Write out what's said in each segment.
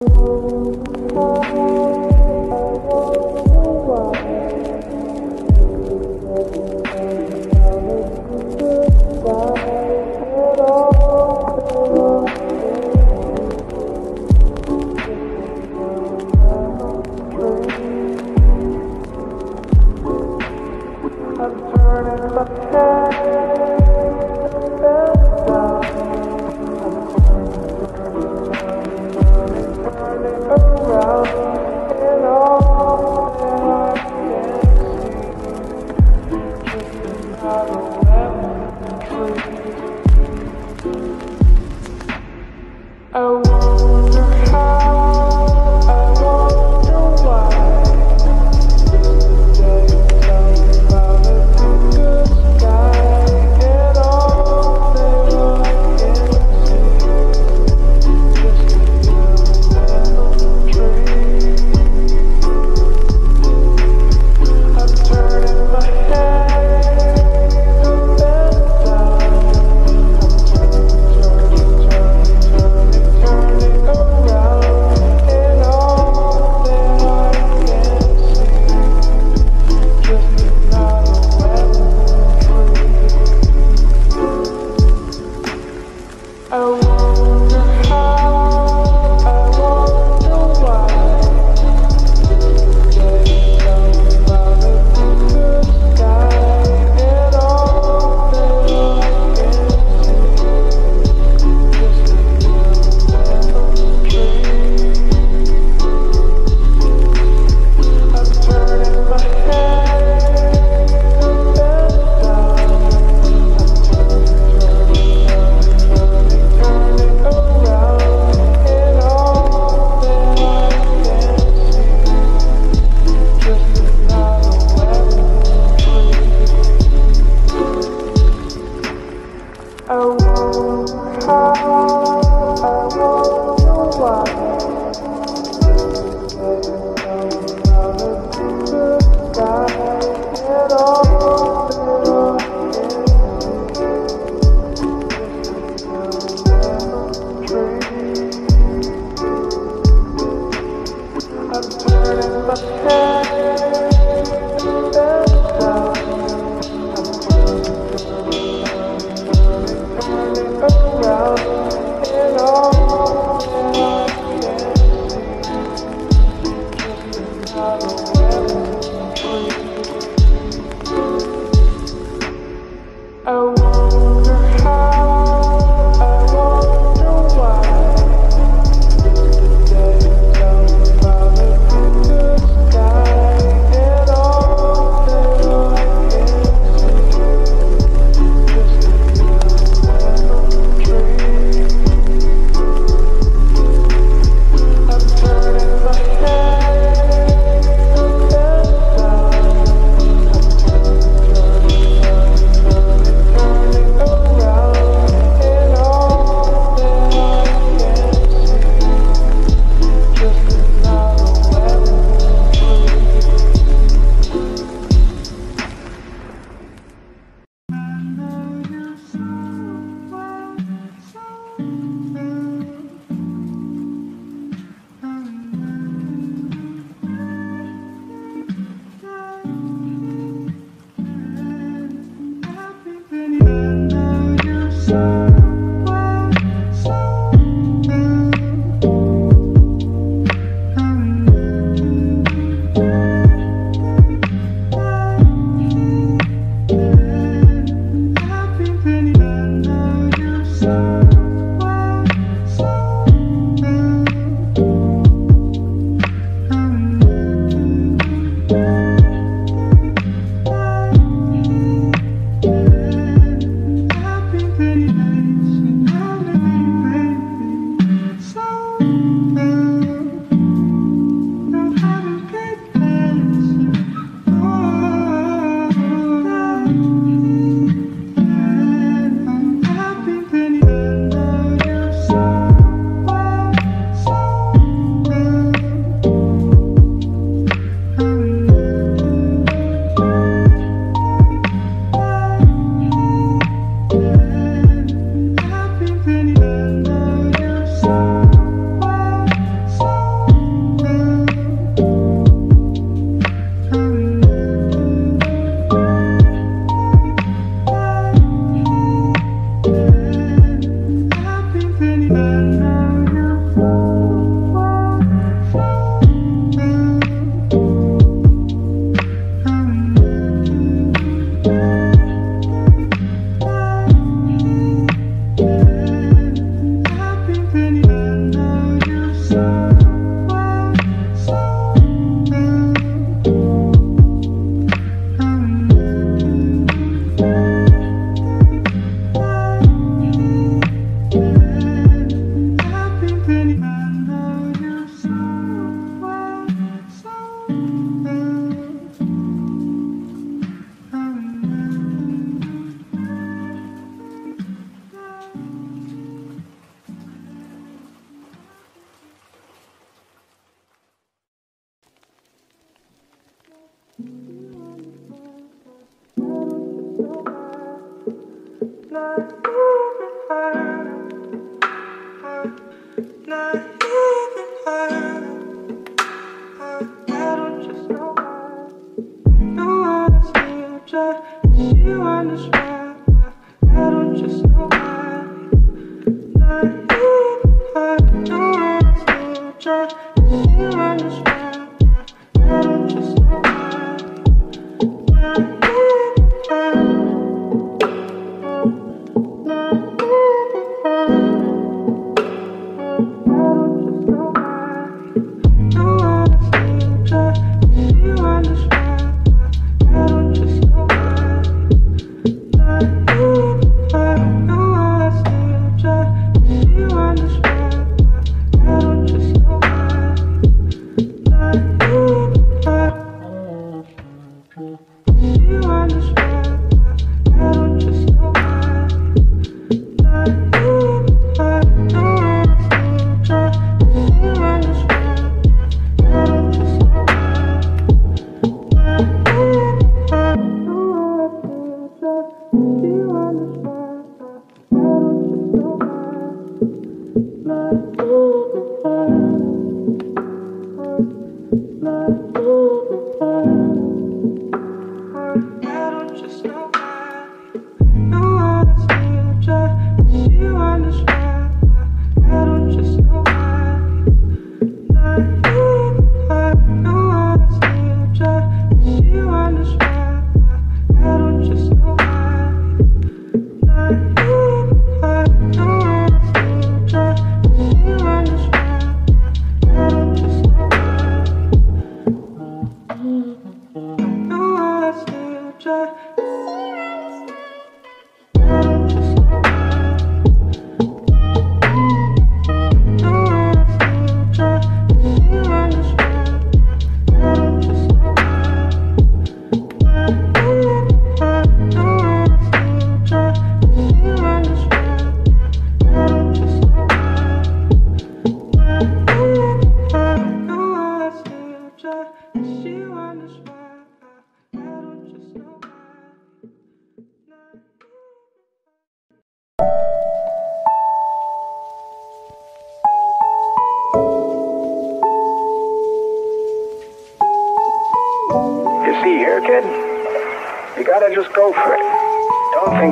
我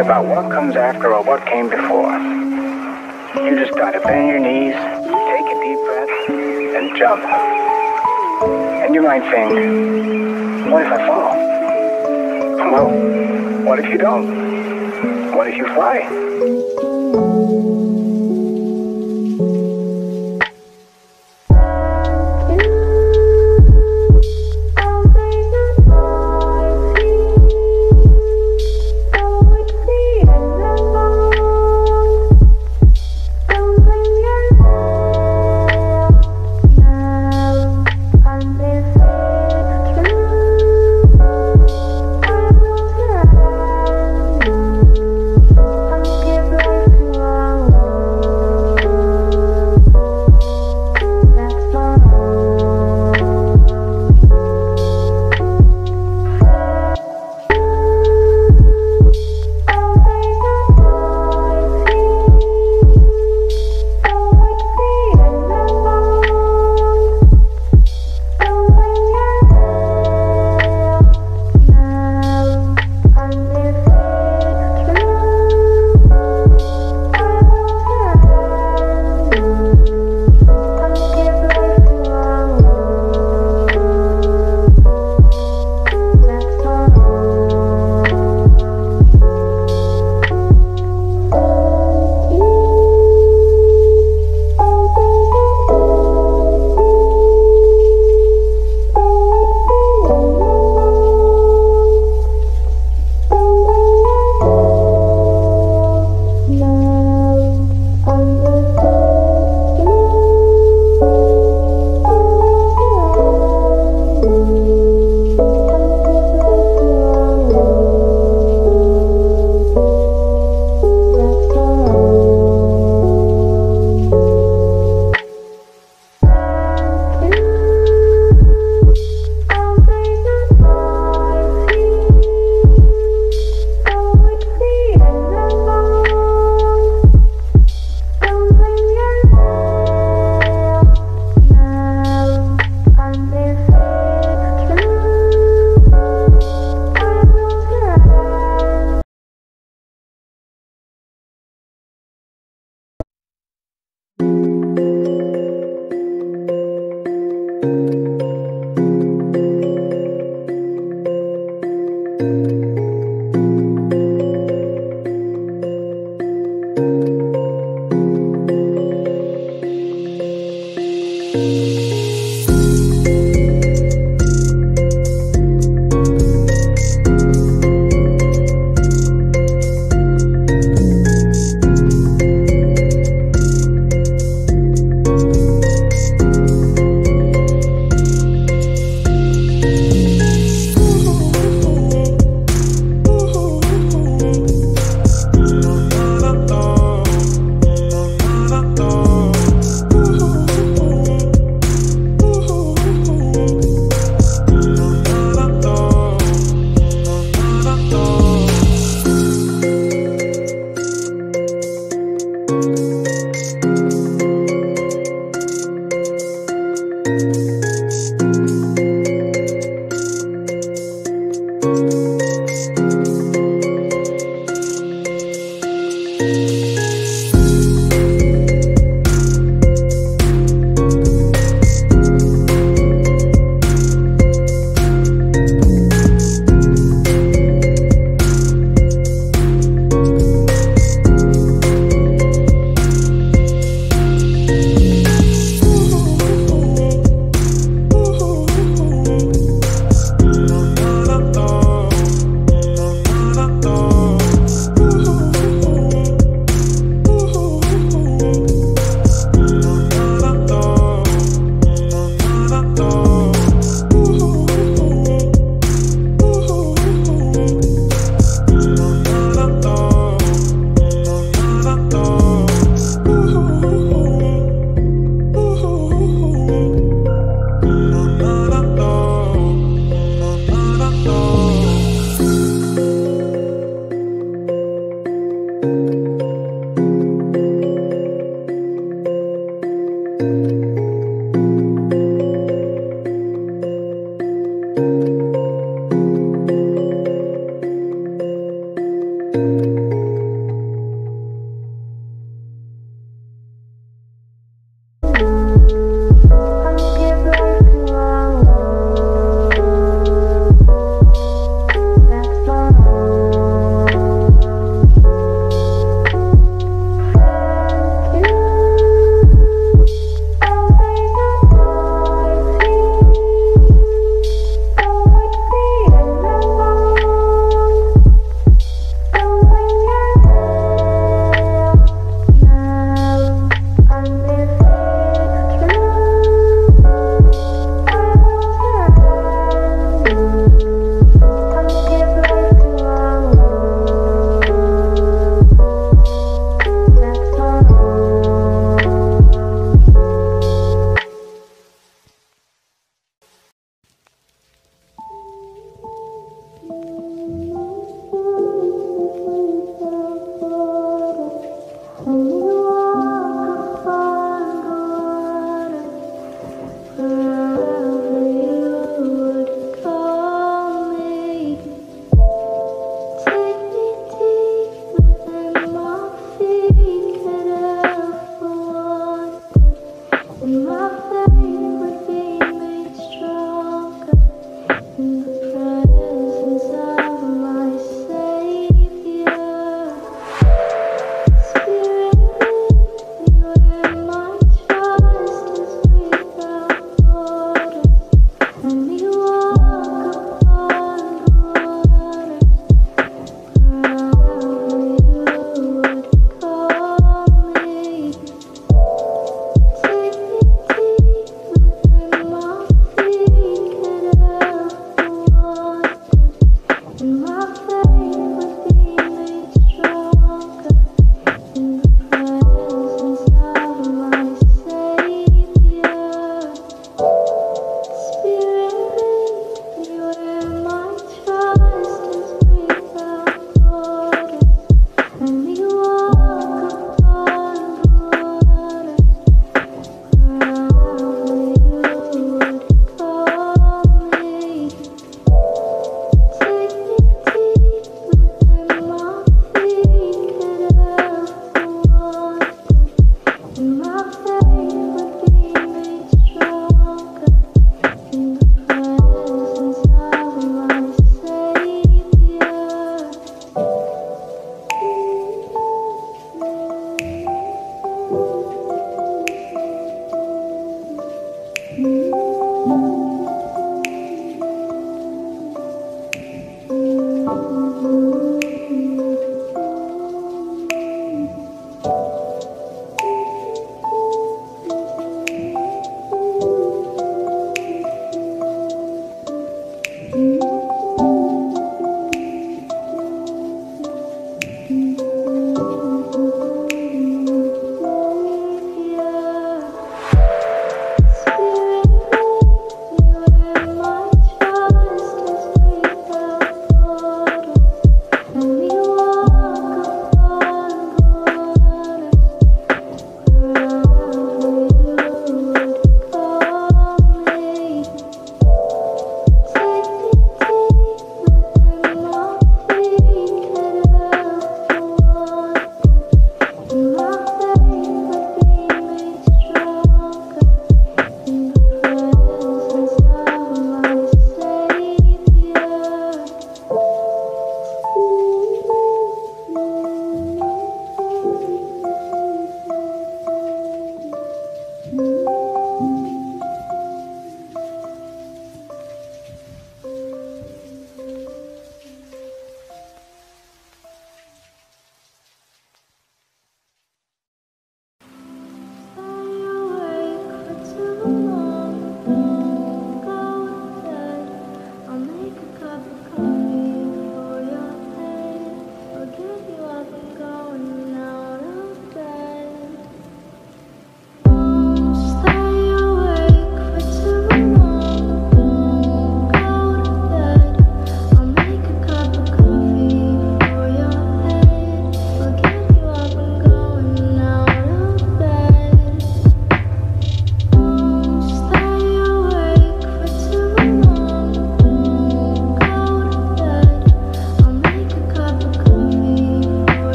about what comes after or what came before. You just gotta bend your knees, take a deep breath, and jump. And you might think, what if I fall? Well, what if you don't? What if you fly?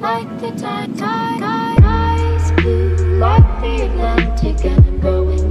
Like the Titanic, eyes blue like the Atlantic, and I'm going.